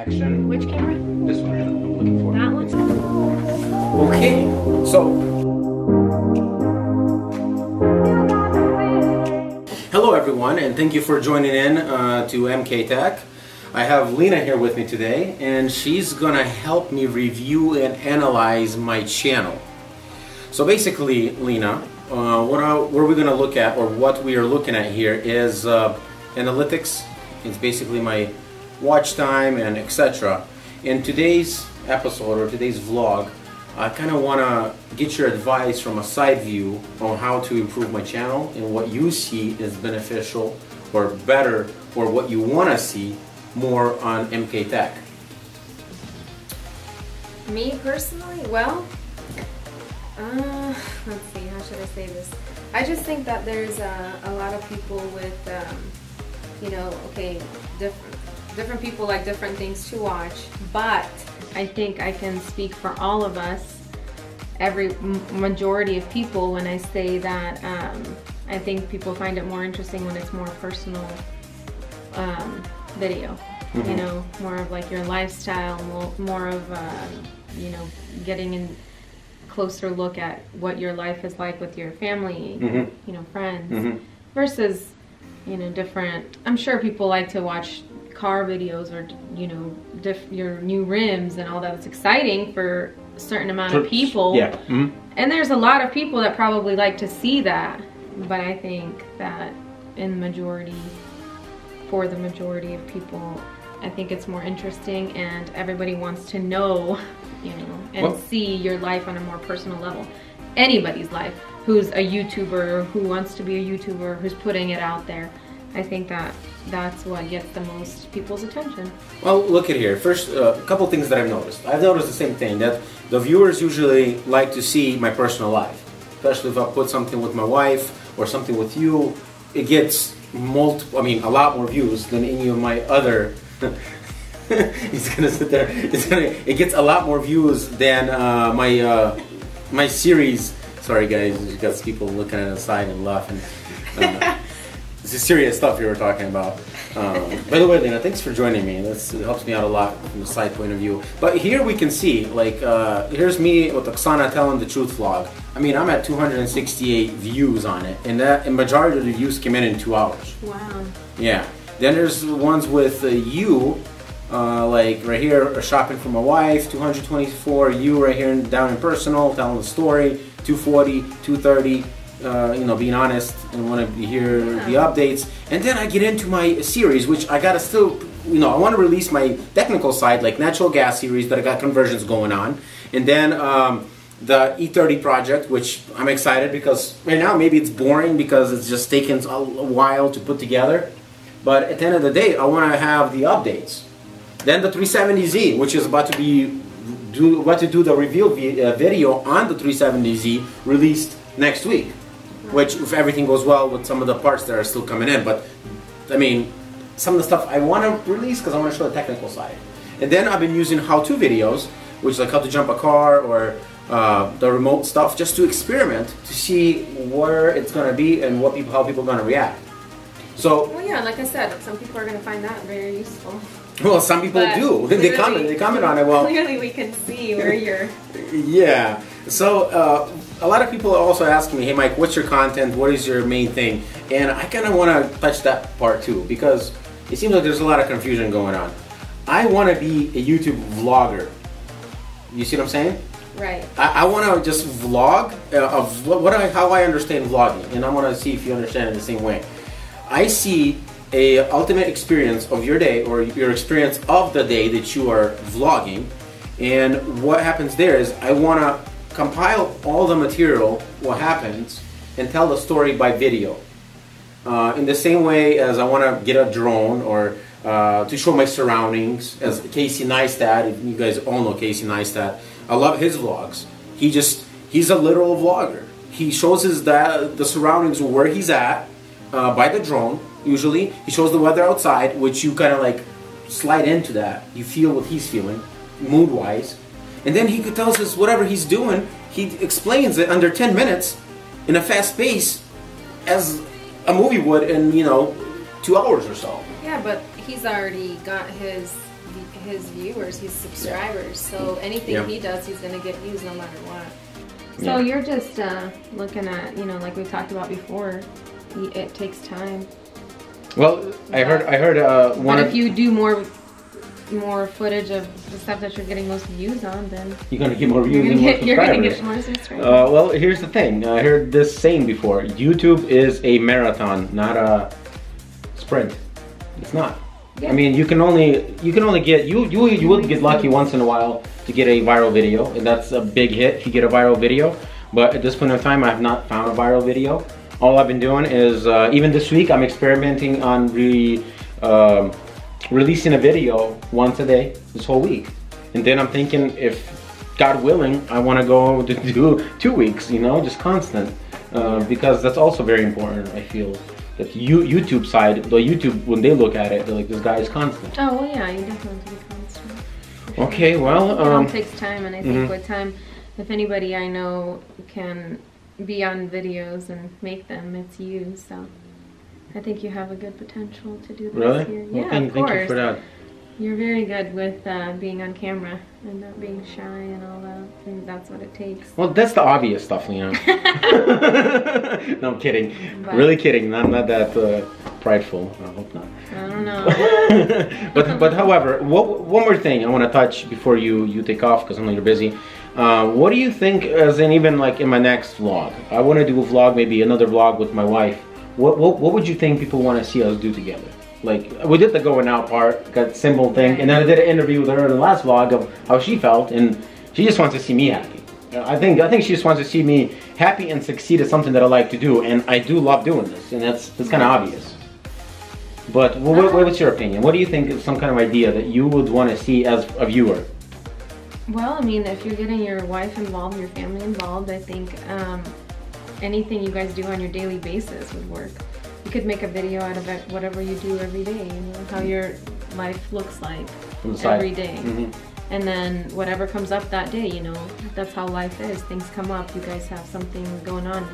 Action. Which camera? This one I'm looking for. That one? Okay, so. Hello everyone and thank you for joining in uh, to MK Tech. I have Lena here with me today and she's gonna help me review and analyze my channel. So basically, Lena, uh, what, I, what we're gonna look at or what we are looking at here is uh, analytics. It's basically my watch time and etc. In today's episode or today's vlog, I kind of want to get your advice from a side view on how to improve my channel and what you see is beneficial or better or what you want to see more on MK Tech. Me personally, well, uh, let's see, how should I say this? I just think that there's a lot of people with, um, you know, okay, different different people like different things to watch, but I think I can speak for all of us, every majority of people when I say that um, I think people find it more interesting when it's more personal um, video. Mm -hmm. You mm-hmm. know, more of like your lifestyle, more of, uh, you know, getting in closer look at what your life is like with your family, mm -hmm. you know, friends, mm -hmm. versus, you know, different. I'm sure people like to watch car videos or you know your new rims and all that. It's exciting for a certain amount of people. Yeah. Mm -hmm. And there's a lot of people that probably like to see that, but I think that in the majority, for the majority of people, I think it's more interesting and everybody wants to know, you know, and well, see your life on a more personal level. Anybody's life who's a YouTuber, who wants to be a YouTuber, who's putting it out there. I think that that's what gets the most people's attention. Well, look at here. First, uh, a couple things that I've noticed. I've noticed the same thing that the viewers usually like to see my personal life, especially if I put something with my wife or something with you. It gets multiple. I mean, a lot more views than any of my other. He's gonna sit there. Gonna, it gets a lot more views than uh, my uh, my series. Sorry, guys. Got people looking at the side and laughing. Uh, this is serious stuff you were talking about. Um, by the way, Lena, thanks for joining me. This helps me out a lot from the side point of view. But here we can see, like, uh, here's me with Oksana telling the truth vlog. I mean, I'm at 268 views on it, and that and majority of the views came in in two hours. Wow. Yeah. Then there's the ones with uh, you, uh, like right here, shopping for my wife, 224. You right here down in personal, telling the story, 240, 230 uh, you know, being honest and want to hear yeah. the updates. And then I get into my series, which I gotta still, you know, I want to release my technical side, like natural gas series that I got conversions going on. And then um, the E30 project, which I'm excited because right now maybe it's boring because it's just taken a while to put together. But at the end of the day, I want to have the updates. Then the 370Z, which is about to be do what to do the reveal uh, video on the 370Z released next week which if everything goes well with some of the parts that are still coming in. But I mean, some of the stuff I want to release because I want to show the technical side. And then I've been using how-to videos, which like how to jump a car or uh, the remote stuff, just to experiment to see where it's going to be and what people, how people are going to react. So. Well, yeah, like I said, some people are going to find that very useful. Well, some people but do. they comment. They comment on it. Well, clearly we can see where you're. yeah. So uh, a lot of people are also asking me, "Hey, Mike, what's your content? What is your main thing?" And I kind of want to touch that part too because it seems like there's a lot of confusion going on. I want to be a YouTube vlogger. You see what I'm saying? Right. I, I want to just vlog uh, of what, what I, how I understand vlogging, and I want to see if you understand it the same way. I see a ultimate experience of your day or your experience of the day that you are vlogging and what happens there is I want to compile all the material what happens and tell the story by video uh, in the same way as I want to get a drone or uh, to show my surroundings as Casey Neistat you guys all know Casey Neistat I love his vlogs he just he's a literal vlogger he shows his the, the surroundings where he's at uh, by the drone usually. He shows the weather outside, which you kind of like slide into that. You feel what he's feeling, mood wise. And then he could tells us whatever he's doing, he explains it under 10 minutes in a fast pace as a movie would in, you know, two hours or so. Yeah, but he's already got his his viewers, his subscribers. So anything Yeah. he does, he's gonna get views no matter what. So Yeah. you're just uh, looking at, you know, like we talked about before, it takes time. Well, I heard I heard uh, one But of if you do more, more footage of the stuff that you're getting most views on, then you're gonna get more views and more get, you're gonna get more subscribers. Uh, well, here's the thing. I heard this saying before. YouTube is a marathon, not a sprint. It's not. I mean, you can only you can only get you you you would get lucky once in a while to get a viral video, and that's a big hit if you get a viral video. But at this point in time, I have not found a viral video. All I've been doing is uh, even this week I'm experimenting on re um, releasing a video once a day this whole week, and then I'm thinking if God willing, I want to go to do two weeks. You know, just constant, uh, because that's also very important. I feel that you YouTube side, the YouTube when they look at it, they're like, this guy is constant. oh well, yeah, you definitely have to be constant. Okay, well, It all um, takes time, and I think mhm. with time, if anybody I know can be on videos and make them, it's you. So I think you have a good potential to do this really? here. Well, Yeah, thank, of thank course. you for that. You're very good with uh, being on camera and not being shy and all that. I think that's what it takes. Well, that's the obvious stuff, you know. no, I'm kidding. But- Really kidding. Not not that uh, prideful. I hope not. I don't know. but but however, what, one more thing I want to touch before you you take off because I know you're busy. Uh, what do you think, as in even like in my next vlog? I want to do a vlog, maybe another vlog with my wife. What what, what would you think people want to see us do together? Like we did the going out part, got simple thing, and then I did an interview with her in the last vlog of how she felt, and she just wants to see me happy. I think I think she just wants to see me happy and succeed at something that I like to do, and I do love doing this, and that's that's kind of obvious. But wh- wh- what's your opinion? What do you think is some kind of idea that you would want to see as a viewer? well, I mean, if you're getting your wife involved, your family involved, I think um, anything you guys do on your daily basis would work. You could make a video out of it, whatever you do every day, you know, how your life looks like From the side? every day. Mhm. And then whatever comes up that day, you know, that's how life is. Things come up. You guys have something going on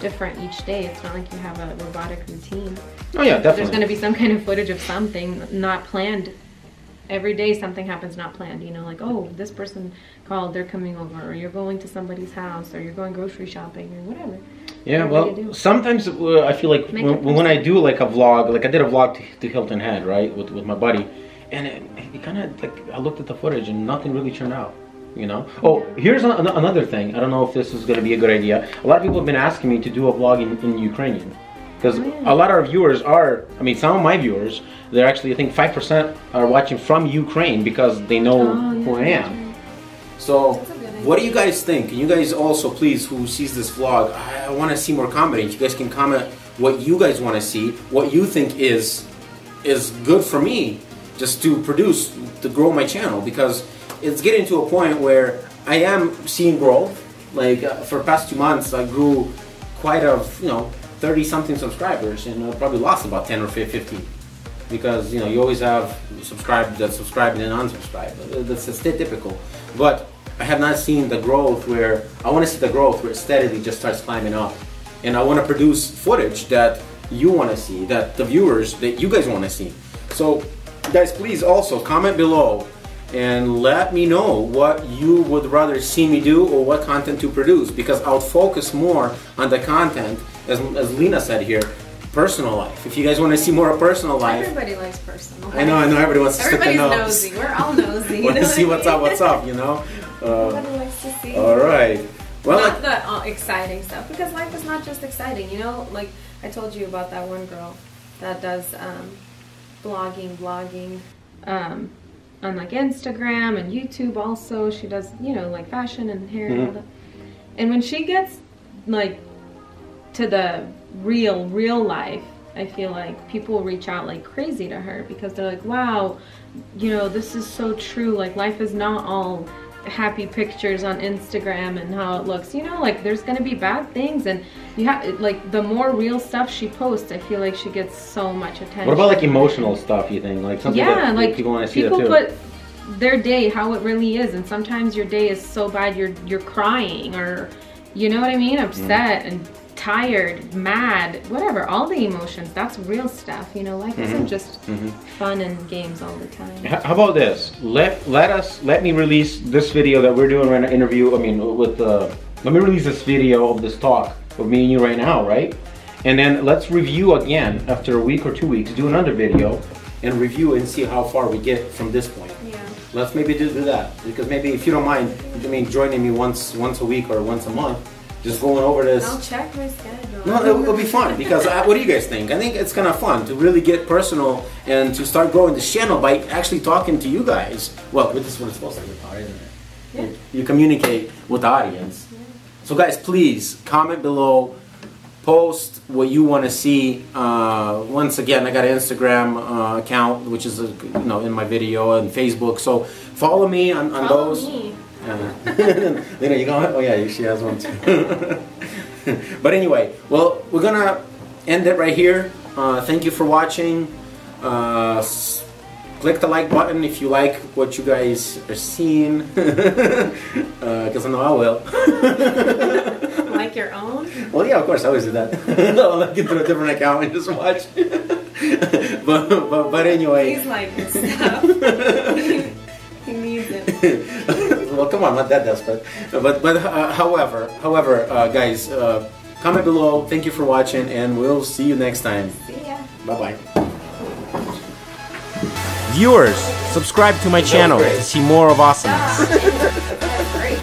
different each day. It's not like you have a robotic routine. Oh yeah, definitely. There's going to be some kind of footage of something not planned. Every day something happens not planned. You know, like, oh, this person called, they're coming over, or you're going to somebody's house, or you're going grocery shopping, or whatever. Yeah, Whatever well, sometimes uh, I feel like when, when I do like a vlog, like I did a vlog to, to Hilton Head, right, with, with my buddy, and it, it kind of like I looked at the footage and nothing really turned out, you know. Oh, here's an, an- another thing. I don't know if this is going to be a good idea. A lot of people have been asking me to do a vlog in, in Ukrainian because Oh, yeah. a lot of our viewers are. I mean, some of my viewers, they're actually I think five percent are watching from Ukraine because they know Oh, yeah, who I am. right. So, That's a good idea. what do you guys think? And you guys also, please, who sees this vlog, I, I want to see more commenting. You guys can comment what you guys want to see, what you think is is good for me, just to produce to grow my channel because it's getting to a point where I am seeing growth. Like uh, for past two months, I grew quite of you know thirty something subscribers, and I probably lost about ten or fifteen because you know you always have subscribed that subscribed and unsubscribed. That's that's typical. But I have not seen the growth where I want to see the growth where it steadily just starts climbing up, and I want to produce footage that you want to see, that the viewers that you guys want to see. So, guys, please also comment below and let me know what you would rather see me do or what content to produce because I'll focus more on the content as, as Lena said here personal life if you guys want to see more of personal life Everybody likes personal. I know I know everybody wants to stick their Everybody's nose nosy. We're all nosy. want to see what's up what's up you know uh, Everybody likes to see. all right well not the uh, exciting stuff because life is not just exciting you know like i told you about that one girl that does um, blogging blogging um, on like instagram and youtube also. She does you know like fashion and hair and all Mhm. that. And when she gets like to the real real life i feel like people reach out like crazy to her because they're like wow you know this is so true. Like life is not all happy pictures on instagram and how it looks. You know like there's gonna be bad things and you have like the more real stuff she posts i feel like she gets so much attention. What about like emotional stuff you think? Like something yeah that like people want to see that people too. put their day how it really is and sometimes your day is so bad you're you're crying or you know what i mean? Mm. Upset and tired, mad, whatever, all the emotions. That's real stuff. You know, life isn't mm-hmm. just mm-hmm. fun and games all the time. How about this? Let let us let me release this video that we're doing right now. Interview. I mean, with the let me release this video of this talk of me and you right now, right? And then let's review again after a week or two weeks. Do another video and review and see how far we get from this point. Yeah. Let's maybe do, do that because maybe if you don't mind, I mean, joining me once once a week or once a month, just going over this. I'll check my schedule. No, it'll, it'll be fun because uh, what do you guys think? I think it's kind of fun to really get personal and to start growing this channel by actually talking to you guys. Well, this is what it's supposed to be about, isn't it? Yeah. You, you communicate with the audience. So, guys, please comment below, post what you want to see. Uh, once again, I got an Instagram uh, account, which is uh, you know in my video, and Facebook. So follow me on, on Follow those. me. Uh, Lena, you going? Oh yeah, she has one too. but anyway, well, we're gonna end it right here. Uh, thank you for watching. Uh, s- click the like button if you like what you guys are seeing, because I know I will. Like your own? Well, yeah, of course, I always do that. No, I'll log into a different account and just watch. but, but but anyway. He's like stuff. he needs it. Well, come on, not that desperate. But but uh, however, however, uh, guys, uh, comment below. Thank you for watching, and we'll see you next time. See ya. Bye bye. Viewers, subscribe to my channel to see more of awesomeness.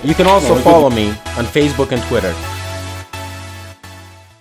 You can also follow me on Facebook and Twitter.